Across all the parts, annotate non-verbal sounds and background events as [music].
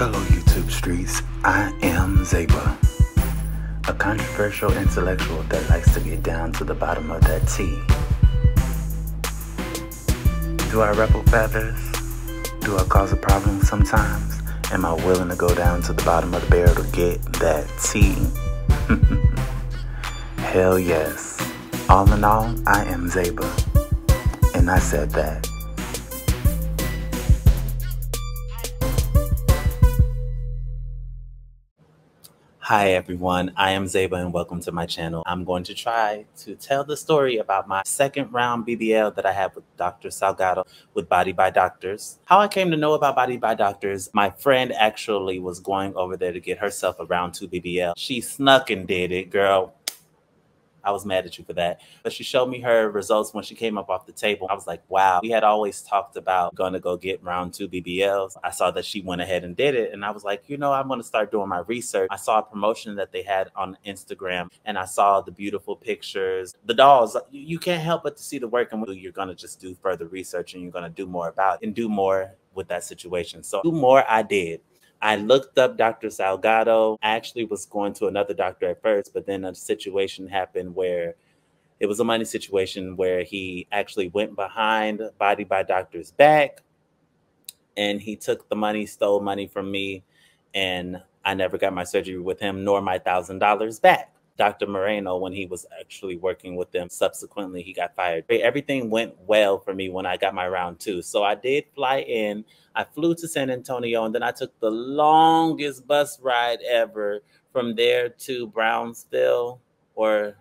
Hello, YouTube streets. I am Zayba, a controversial intellectual that likes to get down to the bottom of that T. Do I ruffle feathers? Do I cause a problem sometimes? Am I willing to go down to the bottom of the barrel to get that T? [laughs] Hell yes. All in all, I am Zayba. And I said that. Hi everyone, I am Zayba and welcome to my channel. I'm going to try to tell the story about my second round BBL that I had with Dr. Salgado with Body by Doctors. How I came to know about Body by Doctors, my friend actually was going over there to get herself a round two BBL. She snuck and did it, girl. I was mad at you for that. But she showed me her results when she came up off the table. I was like, wow, we had always talked about going to go get round two BBLs. I saw that she went ahead and did it. And I was like, you know, I'm going to start doing my research. I saw a promotion that they had on Instagram and I saw the beautiful pictures, the dolls. You can't help but to see the work and you're going to just do further research and you're going to do more about and do more with that situation. So do more I did. I looked up Dr. Salgado. I actually was going to another doctor at first, but then a situation happened where it was a money situation where he actually went behind Body by Doctor's back and he took the money, stole money from me, and I never got my surgery with him nor my thousand dollars back. Dr. Moreno, when he was actually working with them, subsequently he got fired. Everything went well for me when I got my round two. So I did fly in. I flew to San Antonio and then I took the longest bus ride ever from there to Brownsville or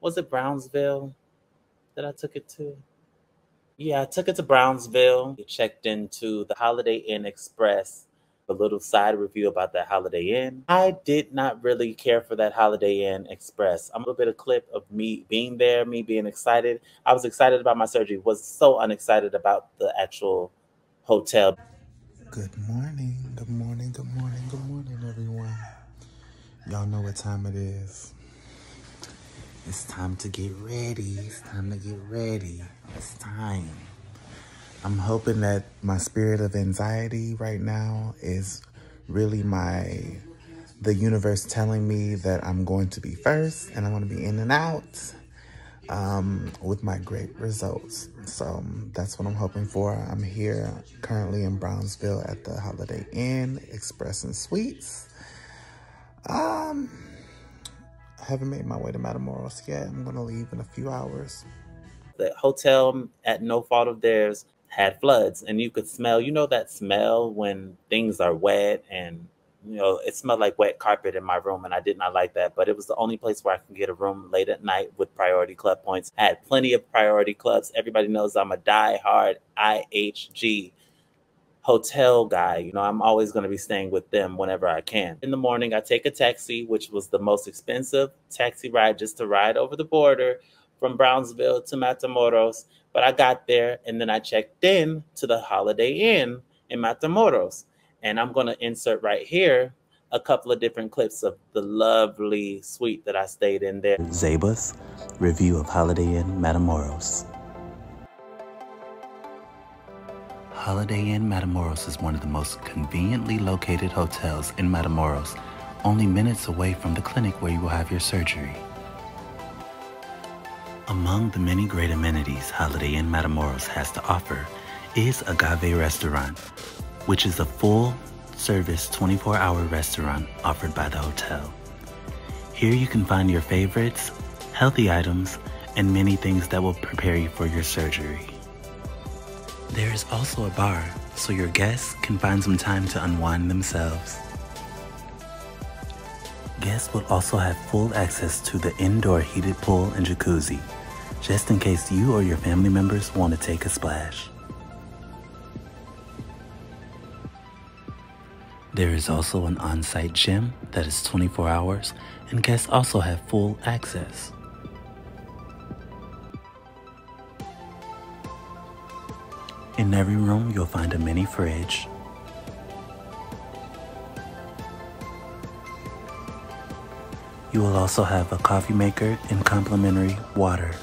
was it Brownsville that I took it to? Yeah, I took it to Brownsville. We checked into the Holiday Inn Express a little side review about that Holiday Inn. I did not really care for that Holiday Inn Express. I'm a little bit of clip of me being there, me being excited. I was excited about my surgery, was so unexcited about the actual hotel. Good morning, good morning, good morning, good morning, everyone. Y'all know what time it is. It's time to get ready. It's time to get ready. It's time. I'm hoping that my spirit of anxiety right now is really my the universe telling me that I'm going to be first and I'm going to be in and out um, with my great results. So um, that's what I'm hoping for. I'm here currently in Brownsville at the Holiday Inn Express and Suites. Um, I haven't made my way to Matamoros yet. I'm going to leave in a few hours. The hotel at no fault of theirs had floods and you could smell you know that smell when things are wet and you know it smelled like wet carpet in my room and i did not like that but it was the only place where i can get a room late at night with priority club points. I had plenty of priority clubs. Everybody knows i'm a die-hard ihg hotel guy you know i'm always going to be staying with them whenever i can. In the morning i take a taxi which was the most expensive taxi ride just to ride over the border from brownsville to matamoros but I got there and then I checked in to the Holiday Inn in Matamoros. And I'm going to insert right here a couple of different clips of the lovely suite that I stayed in there. Zayba's review of Holiday Inn Matamoros. Holiday Inn Matamoros is one of the most conveniently located hotels in Matamoros, only minutes away from the clinic where you will have your surgery. Among the many great amenities Holiday Inn Matamoros has to offer is Agave Restaurant, which is a full service 24 hour restaurant offered by the hotel. Here you can find your favorites, healthy items, and many things that will prepare you for your surgery. There is also a bar, so your guests can find some time to unwind themselves. Guests will also have full access to the indoor heated pool and jacuzzi, just in case you or your family members want to take a splash. There is also an on site gym that is 24 hours, and guests also have full access. In every room, you'll find a mini fridge. You will also have a coffee maker and complimentary water.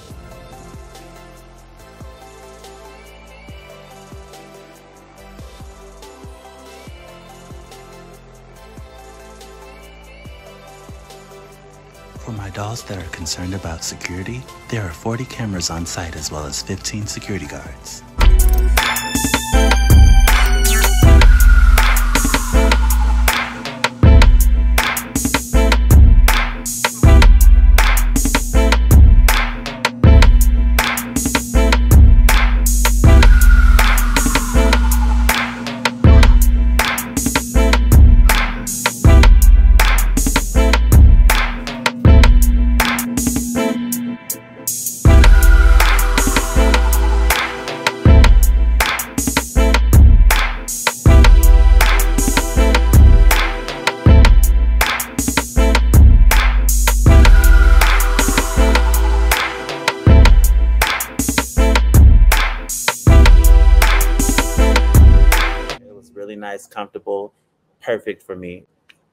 Dolls that are concerned about security, there are 40 cameras on site as well as 15 security guards. Comfortable, perfect for me.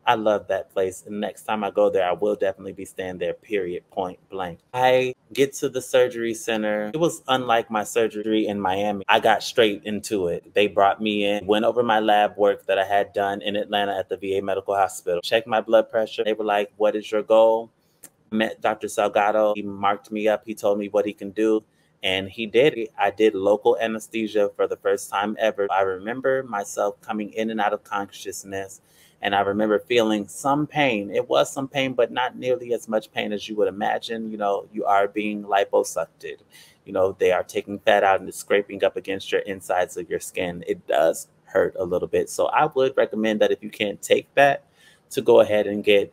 I love that place. And next time I go there, I will definitely be staying there, period, point blank. I get to the surgery center. It was unlike my surgery in Miami. I got straight into it. They brought me in, went over my lab work that I had done in Atlanta at the VA Medical Hospital, checked my blood pressure. They were like, What is your goal? Met Dr. Salgado. He marked me up. He told me what he can do and he did it. I did local anesthesia for the first time ever. I remember myself coming in and out of consciousness, and I remember feeling some pain. It was some pain, but not nearly as much pain as you would imagine. You know, you are being liposucted. You know, they are taking fat out and it's scraping up against your insides of your skin. It does hurt a little bit. So I would recommend that if you can't take that, to go ahead and get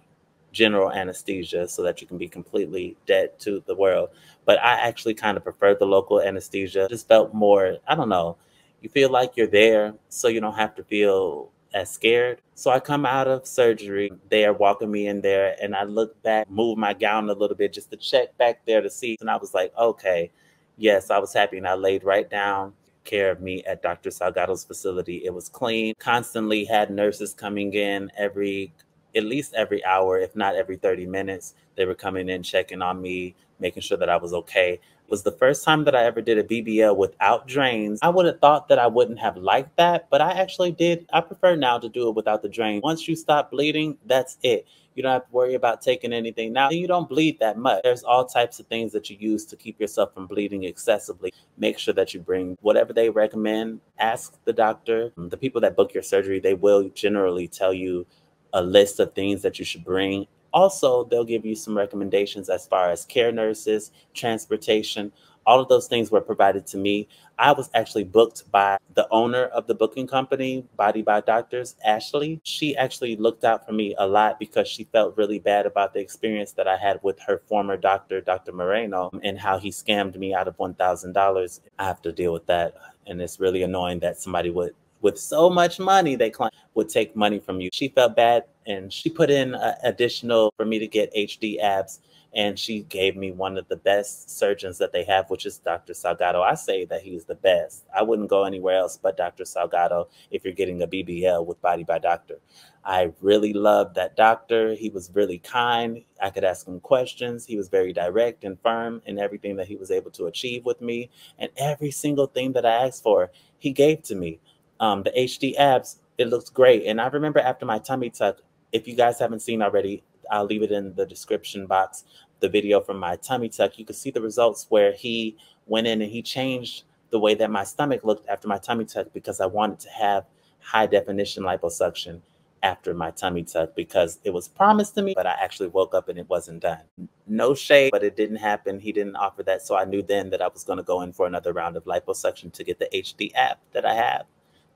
general anesthesia so that you can be completely dead to the world. But I actually kind of prefer the local anesthesia. Just felt more, I don't know, you feel like you're there so you don't have to feel as scared. So I come out of surgery. They are walking me in there, and I look back, move my gown a little bit just to check back there to see. And I was like, okay, yes, I was happy. And I laid right down care of me at Dr. Salgado's facility. It was clean, constantly had nurses coming in every at least every hour, if not every 30 minutes. They were coming in, checking on me, making sure that I was okay. It was the first time that I ever did a BBL without drains. I would have thought that I wouldn't have liked that, but I actually did. I prefer now to do it without the drain. Once you stop bleeding, that's it. You don't have to worry about taking anything. Now, you don't bleed that much. There's all types of things that you use to keep yourself from bleeding excessively. Make sure that you bring whatever they recommend. Ask the doctor. The people that book your surgery, they will generally tell you a list of things that you should bring. Also, they'll give you some recommendations as far as care nurses, transportation. All of those things were provided to me. I was actually booked by the owner of the booking company, Body by Doctors, Ashley. She actually looked out for me a lot because she felt really bad about the experience that I had with her former doctor, Dr. Moreno, and how he scammed me out of $1,000. I have to deal with that. And it's really annoying that somebody would with so much money they would take money from you. She felt bad and she put in uh, additional for me to get HD abs. And she gave me one of the best surgeons that they have, which is Dr. Salgado. I say that he's the best. I wouldn't go anywhere else but Dr. Salgado if you're getting a BBL with Body by Doctor. I really loved that doctor. He was really kind. I could ask him questions. He was very direct and firm in everything that he was able to achieve with me. And every single thing that I asked for, he gave to me um, the HD abs, it looks great. And I remember after my tummy tuck, if you guys haven't seen already, I'll leave it in the description box, the video from my tummy tuck. You can see the results where he went in and he changed the way that my stomach looked after my tummy tuck because I wanted to have high definition liposuction after my tummy tuck because it was promised to me, but I actually woke up and it wasn't done. No shade, but it didn't happen. He didn't offer that. So I knew then that I was going to go in for another round of liposuction to get the HD abs that I have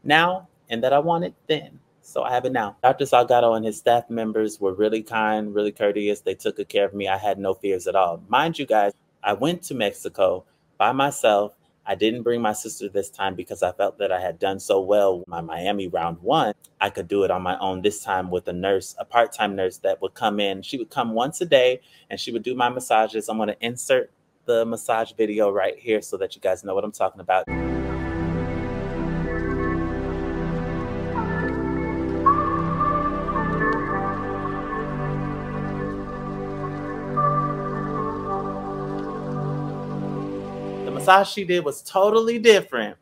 now and that I wanted then. So I have it now. Dr. Salgado and his staff members were really kind, really courteous. They took good care of me. I had no fears at all. Mind you, guys, I went to Mexico by myself. I didn't bring my sister this time because I felt that I had done so well my Miami round one. I could do it on my own this time with a nurse, a part time nurse that would come in. She would come once a day and she would do my massages. I'm going to insert the massage video right here so that you guys know what I'm talking about. She did was totally different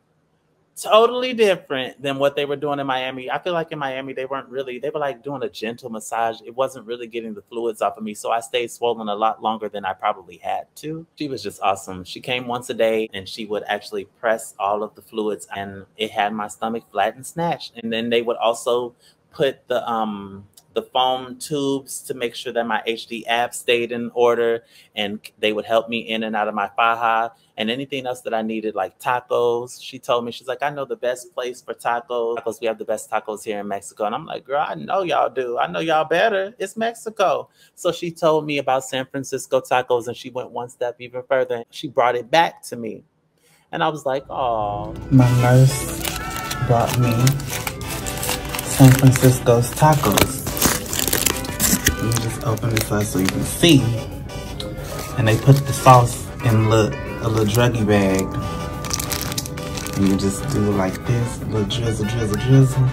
totally different than what they were doing in Miami. I feel like in Miami they weren't really they were like doing a gentle massage. It wasn't really getting the fluids off of me, so I stayed swollen a lot longer than I probably had to. She was just awesome. She came once a day and she would actually press all of the fluids and it had my stomach flat and snatched. And then they would also put the um the foam tubes to make sure that my HD abs stayed in order and they would help me in and out of my faja and anything else that I needed, like tacos. She told me, she's like, I know the best place for tacos. Tacos, we have the best tacos here in Mexico. And I'm like, girl, I know y'all do. I know y'all better. It's Mexico. So she told me about San Francisco tacos and she went one step even further. She brought it back to me. And I was like, oh. My nurse brought me San Francisco's tacos. Open this up so you can see. And they put the sauce in a little, a little druggy bag. And you just do it like this, a little drizzle, drizzle, drizzle.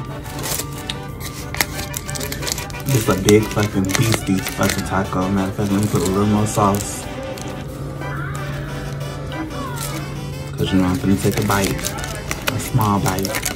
It's a big fucking beastie fucking taco. Matter of fact, let me put a little more sauce. Cause you know I'm gonna take a bite, a small bite.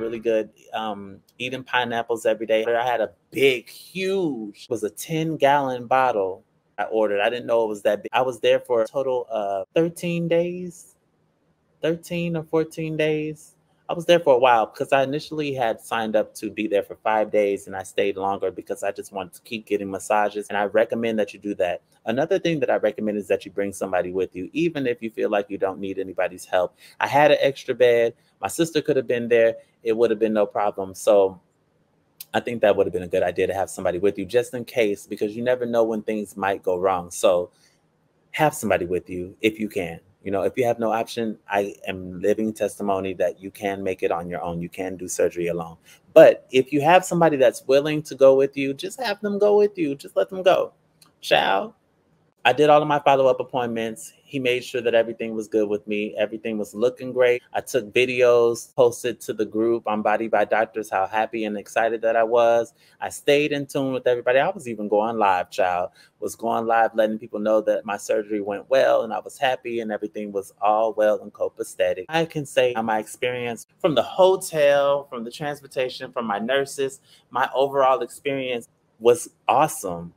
Really good um, eating pineapples every day. But I had a big, huge, was a 10 gallon bottle I ordered. I didn't know it was that big. I was there for a total of 13 days, 13 or 14 days. I was there for a while because I initially had signed up to be there for five days and I stayed longer because I just wanted to keep getting massages. And I recommend that you do that. Another thing that I recommend is that you bring somebody with you, even if you feel like you don't need anybody's help. I had an extra bed. My sister could have been there. It would have been no problem. So I think that would have been a good idea to have somebody with you just in case, because you never know when things might go wrong. So have somebody with you if you can. You know, if you have no option, I am living testimony that you can make it on your own. You can do surgery alone. But if you have somebody that's willing to go with you, just have them go with you. Just let them go. Ciao. I did all of my follow up appointments. He made sure that everything was good with me. Everything was looking great. I took videos, posted to the group on Body by Doctors how happy and excited that I was. I stayed in tune with everybody. I was even going live, child. Was going live, letting people know that my surgery went well and I was happy and everything was all well and copacetic. I can say my experience from the hotel, from the transportation, from my nurses, my overall experience was awesome.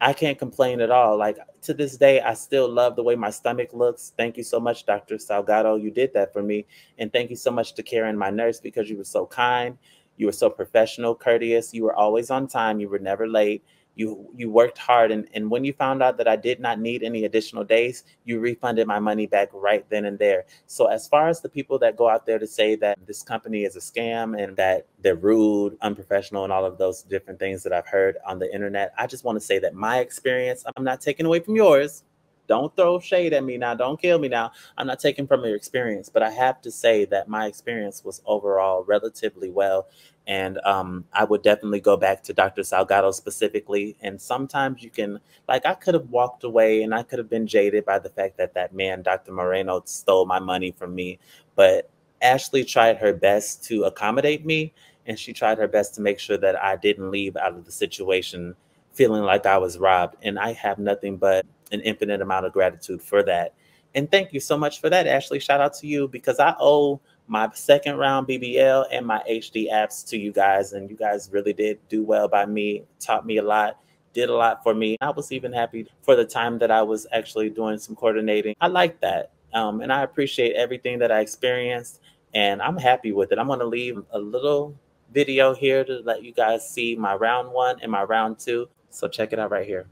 I can't complain at all. Like to this day, I still love the way my stomach looks. Thank you so much, Dr. Salgado. You did that for me. And thank you so much to Karen, my nurse, because you were so kind. You were so professional, courteous. You were always on time. You were never late you you worked hard and, and when you found out that i did not need any additional days you refunded my money back right then and there. So as far as the people that go out there to say that this company is a scam and that they're rude unprofessional and all of those different things that i've heard on the internet i just want to say that my experience i'm not taking away from yours don't throw shade at me now. Don't kill me now. I'm not taking from your experience, but I have to say that my experience was overall relatively well. And um, I would definitely go back to Dr. Salgado specifically. And sometimes you can, like, I could have walked away and I could have been jaded by the fact that that man, Dr. Moreno, stole my money from me. But Ashley tried her best to accommodate me. And she tried her best to make sure that I didn't leave out of the situation feeling like I was robbed. And I have nothing but an infinite amount of gratitude for that. And thank you so much for that, Ashley. Shout out to you because I owe my second round BBL and my HD abs to you guys. And you guys really did do well by me, taught me a lot, did a lot for me. I was even happy for the time that I was actually doing some coordinating. I like that. Um, and I appreciate everything that I experienced. And I'm happy with it. I'm going to leave a little video here to let you guys see my round one and my round two. So check it out right here.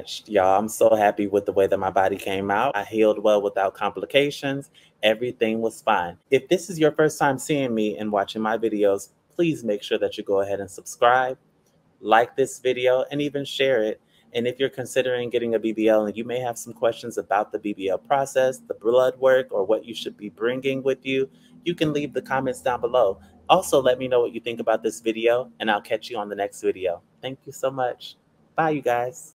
Snatched, y'all. I'm so happy with the way that my body came out. I healed well without complications. Everything was fine. If this is your first time seeing me and watching my videos, please make sure that you go ahead and subscribe, like this video, and even share it. And if you're considering getting a BBL and you may have some questions about the BBL process, the blood work, or what you should be bringing with you, you can leave the comments down below. Also, let me know what you think about this video, and I'll catch you on the next video. Thank you so much. Bye, you guys.